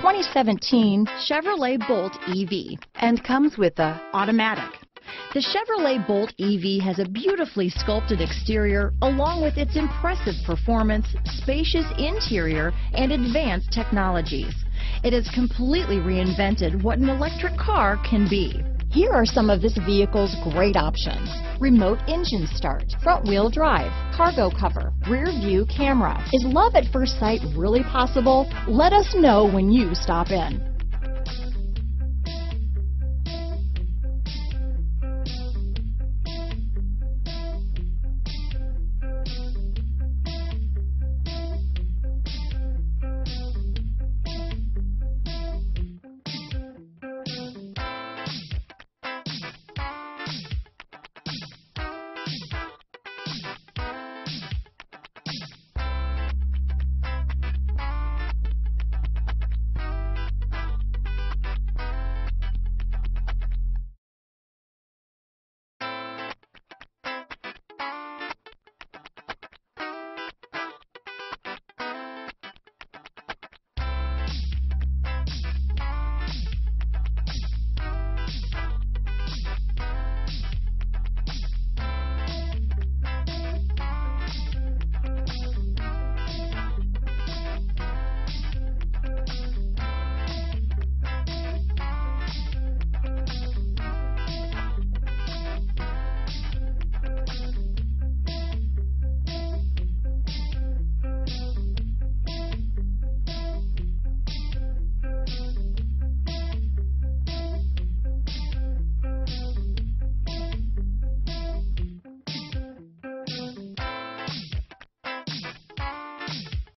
2017 Chevrolet Bolt EV and comes with a automatic. The Chevrolet Bolt EV has a beautifully sculpted exterior along with its impressive performance, spacious interior, and advanced technologies. It has completely reinvented what an electric car can be. Here are some of this vehicle's great options. Remote engine start, front wheel drive, cargo cover, rear view camera. Is love at first sight really possible? Let us know when you stop in.